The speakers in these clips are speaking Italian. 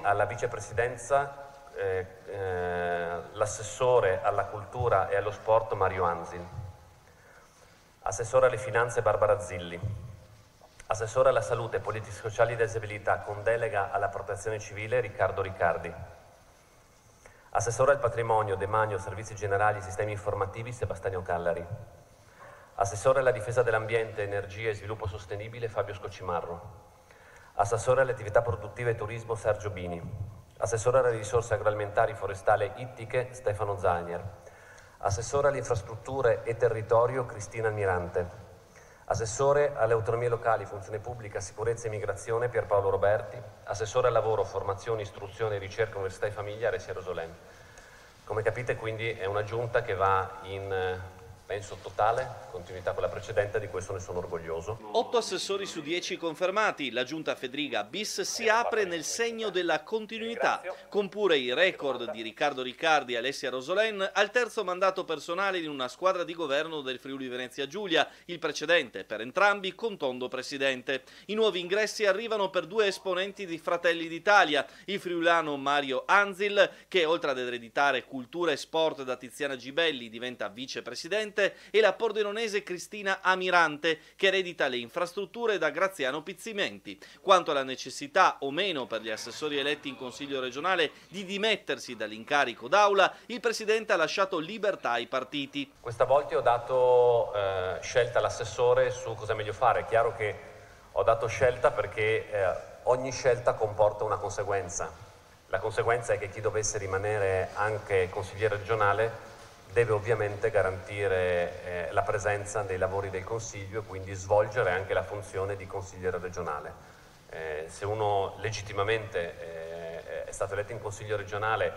Alla vicepresidenza eh, eh, l'assessore alla cultura e allo sport Mario Anzil, assessore alle finanze Barbara Zilli, assessore alla salute, politiche sociali e disabilità con delega alla protezione civile Riccardo Riccardi, assessore al patrimonio, demanio, servizi generali e sistemi informativi Sebastiano Callari, assessore alla difesa dell'ambiente, energia e sviluppo sostenibile Fabio Scocimarro, assessore alle attività produttive e turismo Sergio Bini, assessore alle risorse agroalimentari, forestali e ittiche Stefano Zagner, assessore alle infrastrutture e territorio Cristina Almirante, assessore alle autonomie locali, funzione pubblica, sicurezza e immigrazione Pierpaolo Roberti, assessore al lavoro, formazione, istruzione, ricerca, università e famiglia Alessia Rosolem. Come capite quindi è una giunta che va in penso totale, continuità con la precedente, di questo ne sono orgoglioso. Otto assessori su dieci confermati, la giunta Fedriga bis si apre nel segno della continuità, con pure i record di Riccardo Riccardi e Alessia Rosolen al terzo mandato personale in una squadra di governo del Friuli Venezia Giulia, il precedente per entrambi con Tondo presidente. I nuovi ingressi arrivano per due esponenti di Fratelli d'Italia, il friulano Mario Anzil, che oltre ad ereditare cultura e sport da Tiziana Gibelli diventa vicepresidente, Presidente e la pordenonese Cristina Amirante che eredita le infrastrutture da Graziano Pizzimenti. Quanto alla necessità o meno per gli assessori eletti in Consiglio regionale di dimettersi dall'incarico d'aula, il Presidente ha lasciato libertà ai partiti. Questa volta ho dato eh, scelta all'assessore su cosa è meglio fare. È chiaro che ho dato scelta perché eh, ogni scelta comporta una conseguenza. La conseguenza è che chi dovesse rimanere anche consigliere regionale deve ovviamente garantire eh, la presenza nei lavori del Consiglio e quindi svolgere anche la funzione di consigliere regionale. Eh, se uno legittimamente eh, è stato eletto in Consiglio regionale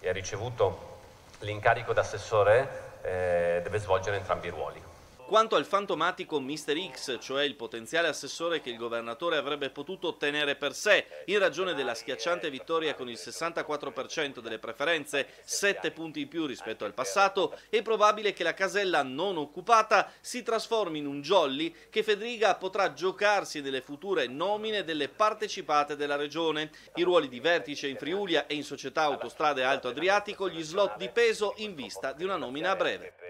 e ha ricevuto l'incarico d'assessore, eh, deve svolgere entrambi i ruoli. Quanto al fantomatico Mr. X, cioè il potenziale assessore che il governatore avrebbe potuto ottenere per sé, in ragione della schiacciante vittoria con il 64% delle preferenze, 7 punti in più rispetto al passato, è probabile che la casella non occupata si trasformi in un jolly che Federica potrà giocarsi nelle future nomine delle partecipate della regione. I ruoli di vertice in Friulia e in società autostrade Alto Adriatico, gli slot di peso in vista di una nomina a breve.